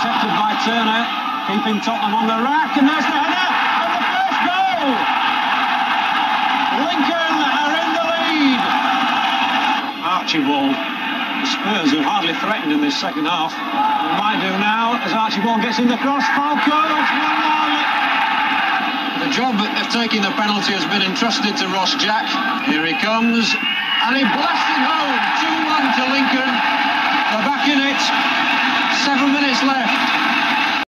intercepted by Turner, keeping Tottenham on the rack, and there's the header, and the first goal! Lincoln are in the lead! Archibald. The Spurs who hardly threatened in this second half. They might do now as Archibald gets in the cross. Falco, it's 1-1. The job of taking the penalty has been entrusted to Ross Jack. Here he comes, and he blasted home. 2-1 to Lincoln. They're back in it. Seven minutes left.